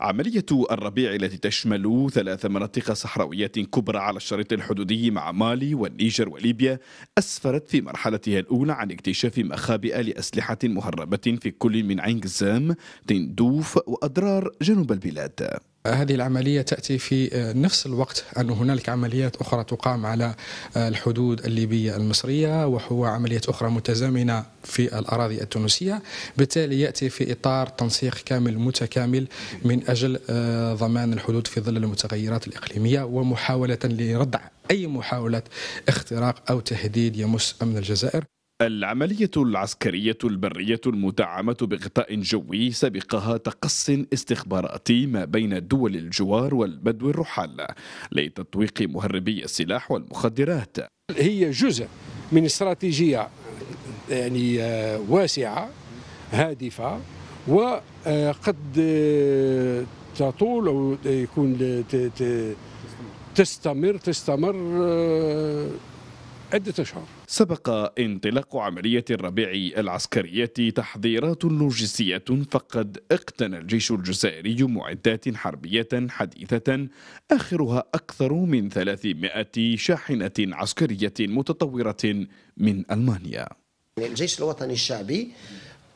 عملية الربيع التي تشمل ثلاث مناطق صحراوية كبرى على الشريط الحدودي مع مالي والنيجر وليبيا أسفرت في مرحلتها الأولى عن اكتشاف مخابئ لأسلحة مهربة في كل من عين قزام تندوف وأضرار جنوب البلاد. هذه العملية تأتي في نفس الوقت أن هنالك عمليات أخرى تقام على الحدود الليبية المصرية وهو عمليات أخرى متزامنة في الأراضي التونسية. بالتالي يأتي في إطار تنسيق كامل متكامل من أجل ضمان الحدود في ظل المتغيرات الإقليمية ومحاولة لردع أي محاولة اختراق أو تهديد يمس أمن الجزائر. العملية العسكرية البرية المدعمة بغطاء جوي سبقها تقص استخباراتي ما بين دول الجوار والبدو الرحال لتطويق مهربي السلاح والمخدرات. هي جزء من استراتيجية يعني واسعة هادفة وقد تطول أو يكون تستمر تستمر عدة أشهر. سبق انطلاق عملية الربيع العسكرية تحضيرات لوجستية فقد اقتنى الجيش الجزائري معدات حربية حديثة آخرها أكثر من 300 شاحنة عسكرية متطورة من ألمانيا. الجيش الوطني الشعبي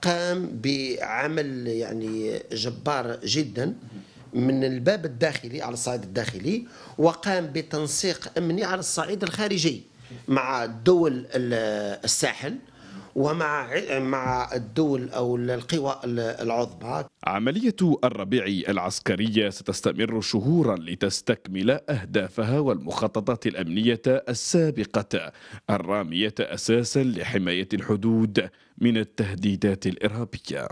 قام بعمل يعني جبار جدا من الباب الداخلي على الصعيد الداخلي وقام بتنسيق أمني على الصعيد الخارجي. مع دول الساحل ومع مع الدول أو القوى العظمى. عملية الربيع العسكرية ستستمر شهورا لتستكمل أهدافها والمخططات الأمنية السابقة الرامية أساسا لحماية الحدود من التهديدات الإرهابية.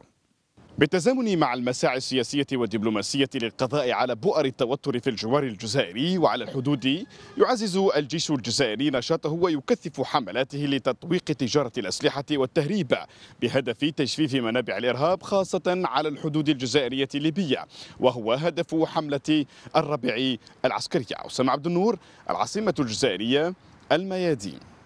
بالتزامن مع المساعي السياسية والدبلوماسية للقضاء على بؤر التوتر في الجوار الجزائري وعلى الحدود يعزز الجيش الجزائري نشاطه ويكثف حملاته لتطويق تجارة الأسلحة والتهريب بهدف تجفيف منابع الإرهاب خاصة على الحدود الجزائرية الليبية وهو هدف حملة الربيع العسكرية أسامة عبد النور العاصمة الجزائرية الميادين.